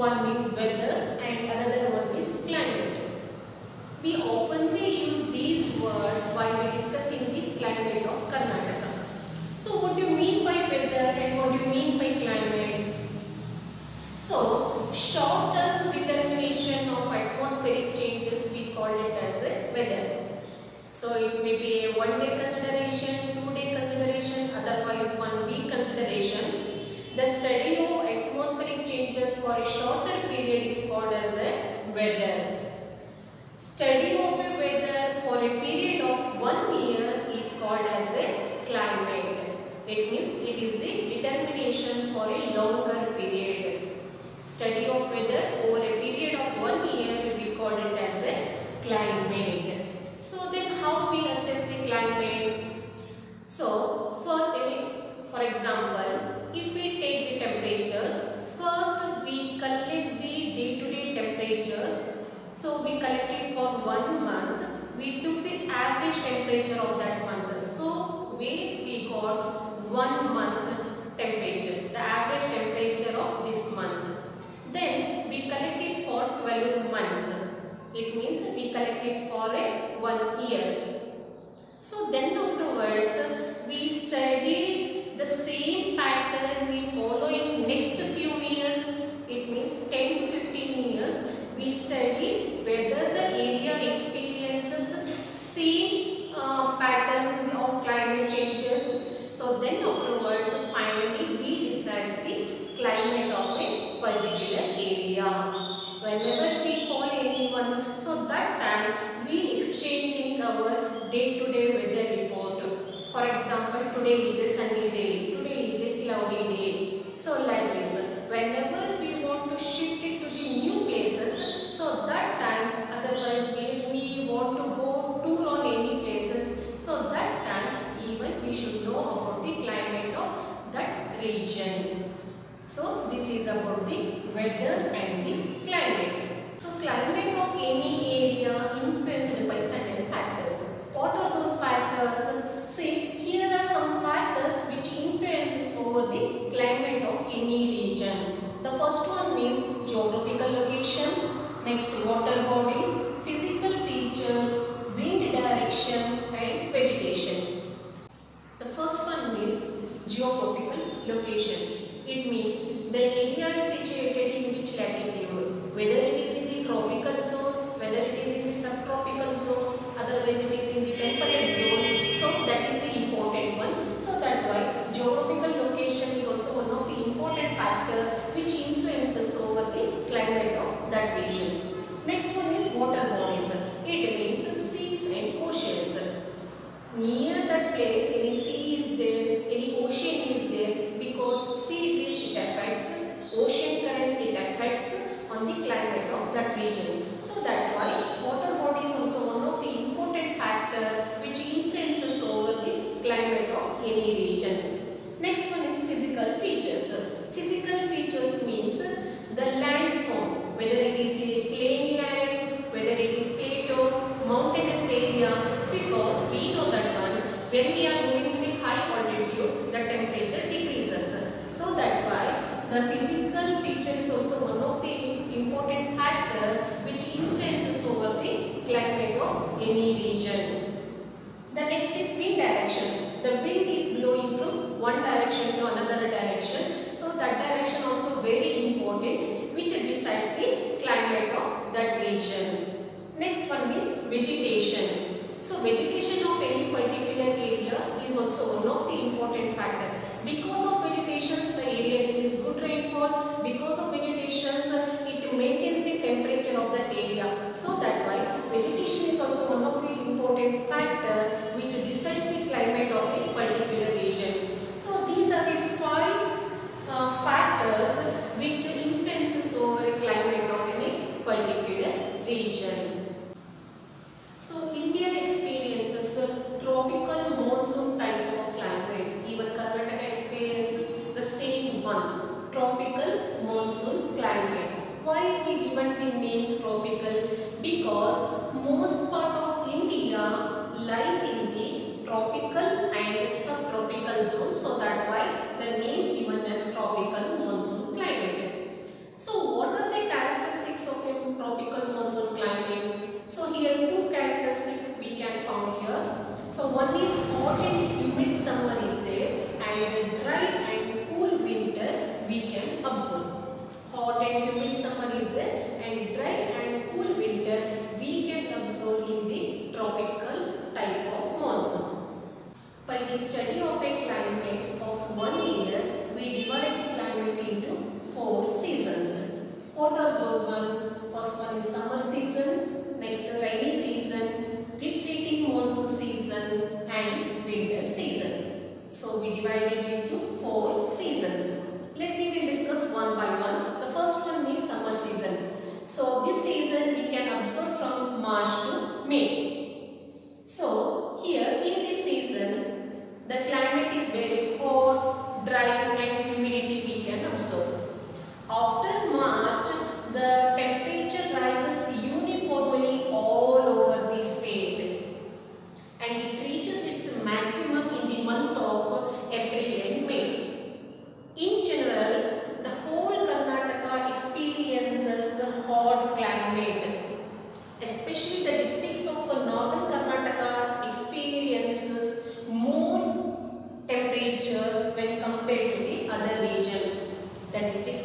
one is weather and another one is climate. We oftenly use these words while we discussing the climate of Karnataka. So what do you mean by weather and what do you mean by climate? So short-term determination of atmospheric changes we call it as weather. So it may be a one day consideration, two day consideration, otherwise one week consideration. The study of atmospheric changes for a shorter period is called as a weather. Study of a weather for a period of one year is called as a climate. It means it is the determination for a longer period. Study of weather over a period of one year will be called it as a climate. So then how we assess the climate? So first for example, if we take the temperature, first we collect the day-to-day -day temperature. So we collect it for one month. We took the average temperature of that month. So we, we got one month temperature, the average temperature of this month. Then we collect it for 12 months. It means we collect it for a one year. So then afterwards we studied the same pattern we follow in next few years. It means 10 to 15 years. We study whether the area experiences same uh, pattern of climate changes. So then afterwards finally we decide the climate of a particular area. Whenever we call anyone, so that time we exchanging our weather report. For example, today is a sunny day, today is a cloudy day. So like this, whenever we want to shift it to the new places, so that time otherwise when we want to go tour on any places, so that time even we should know about the climate of that region. So this is about the weather and the climate. So climate of any area influenced by certain factors. What are those factors? See here are some factors which influences over the climate of any region. The first one is geographical location, next water bodies, physical features, wind direction and vegetation. The first one is geographical location. It means the area is situated in which latitude, whether it is in the tropical zone, whether it is in the subtropical zone, otherwise it is in the temperate zone. So that is the important one. So that why geographical location is also one of the important factor which influences over the climate of that region. Next one is water bodies. It means seas and oceans. Near that place any sea is there, any ocean is there because sea breeze it affects, ocean currents it affects on the climate of that region. So that why water body is also one of the important factor which influences over the climate of any region. Next one is physical features. Physical features means the land form, whether it is a plain land, whether it is plateau, mountainous area, because we know that one when we are moving to the high altitude the temperature decreases so that why the physical feature is also one of the important factor which influences over the climate of any region the next is wind direction the wind is blowing from one direction to another direction so that direction also very important which decides the climate of that region next one is vegetation so vegetation of any particular area is also one of the important factor. Because of vegetations the area receives good rainfall. Because of vegetation, it maintains the temperature of that area. So that why vegetation is also one of the important factor characteristics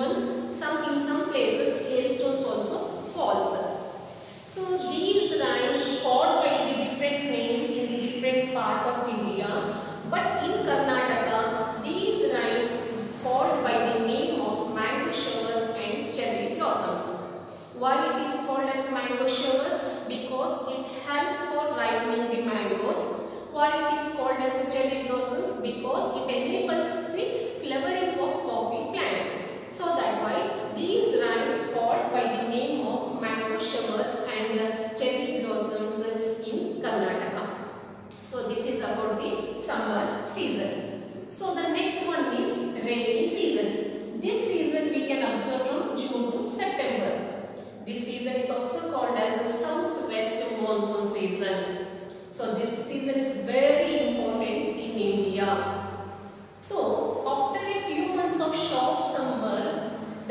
even some in some places hailstones also falls. So these rains called by the different names in the different part of India but in Karnataka these rains called by the name of mango showers and cherry blossoms. Why it is called as mango showers? Because it helps for ripening the mangoes. Why it is called as cherry blossoms? Because it enables the flowering of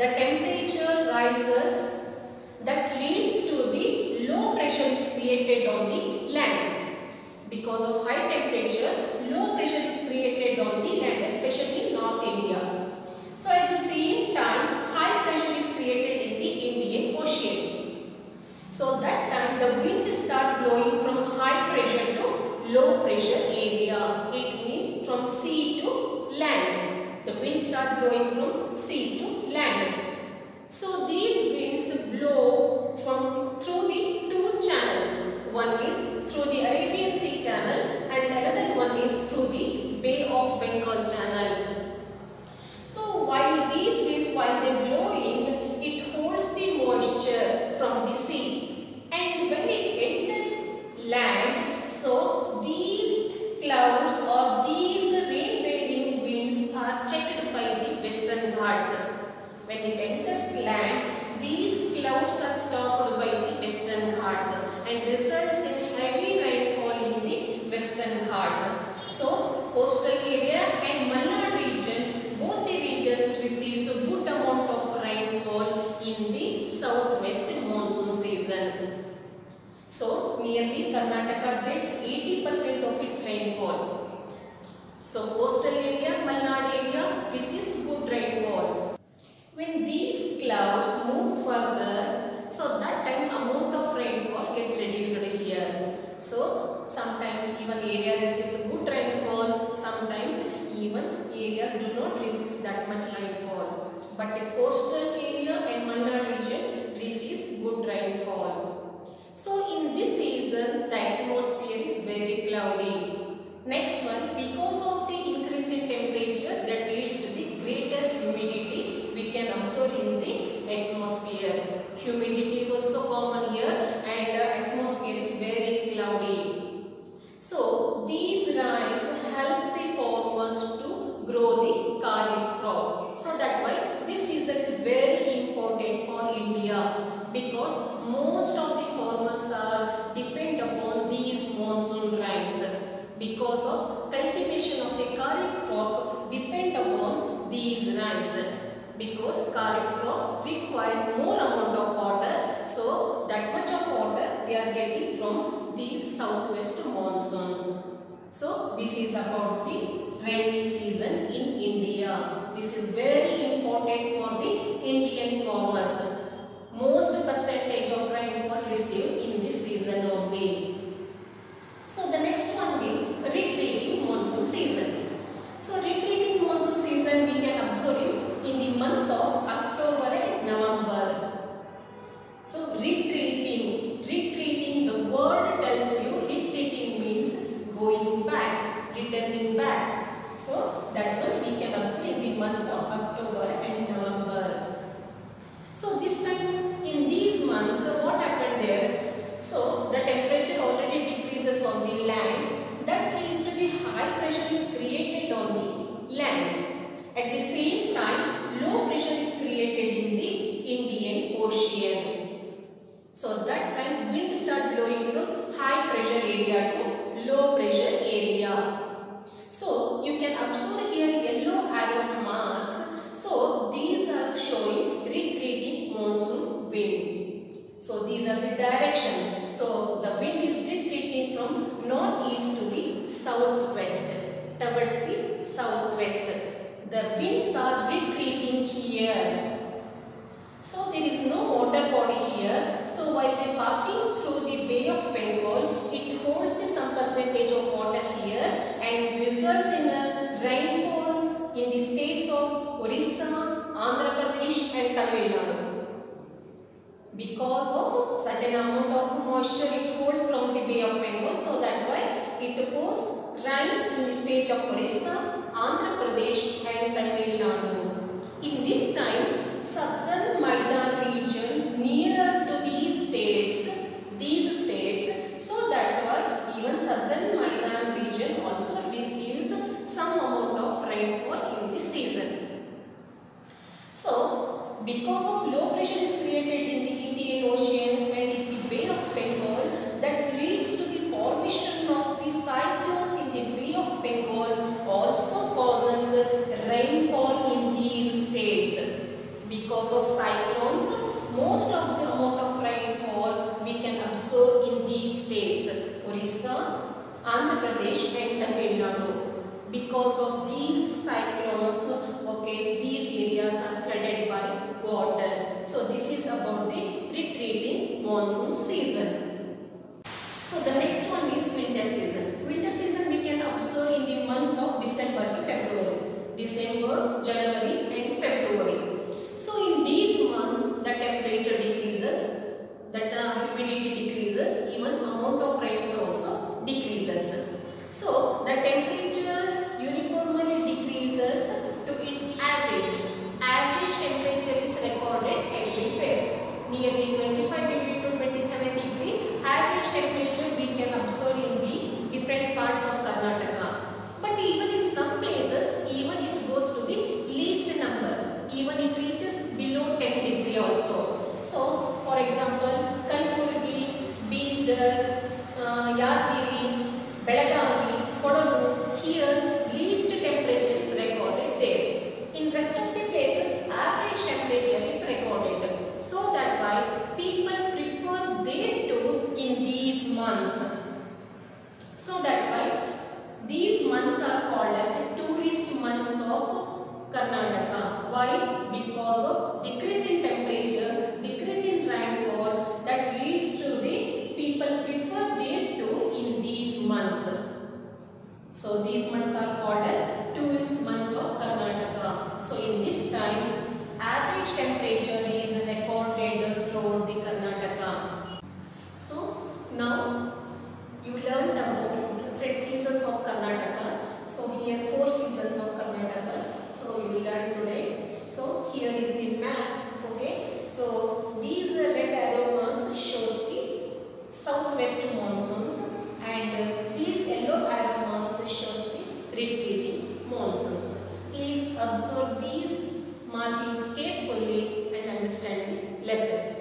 the temperature rises that leads to the low pressure is created on the land. Because of high temperature, low pressure is created on the land, especially in North India. So at the same time, high pressure is created in the Indian Ocean. So that time the wind starts blowing from high pressure to low pressure area. It means from sea to land. The wind start blowing from sea to land. stopped by the western Ghats and results in heavy rainfall in the western Ghats. So, coastal area and Malnad region, both the region receives a good amount of rainfall in the southwest monsoon season. So, nearly Karnataka gets 80% of its rainfall. So coastal area, Malnad area receives good rainfall. When these clouds move further that much of water they are getting from these southwest monsoons. So this is about the rainy season in India. This is very important for the Indian farmers. Most percentage of rainfall received in this season only. So the next percentage of water here and results in a rainfall in the states of Orissa, Andhra Pradesh and Tamil Nadu. Because of certain amount of moisture it holds from the Bay of Bengal so that why it pours rains in the state of Orissa, Andhra Pradesh and Tamil Nadu. In this time, Southern Maidan Pradesh and Tamil Nadu. Because of these cyclones, okay, these areas are flooded by water. So this is about the retreating monsoon season. So the next one is winter season. Winter season we can observe in the month of December to February. December, January and February. So in these months the temperature decreases, the uh, humidity decreases, even amount of rainfall also decreases. Kodagu, here least temperature is recorded there. In rest of So these months are called as tourist months of Karnataka. So in this time, average temperature is recorded throughout the Karnataka. So now you learned about different seasons of Karnataka. So here four seasons of Karnataka. So you learned today. So here is the map. Okay. So these red arrow marks shows the southwest monsoons and these yellow arrow retrieving monsoons. Please absorb these markings carefully and understand the lesson.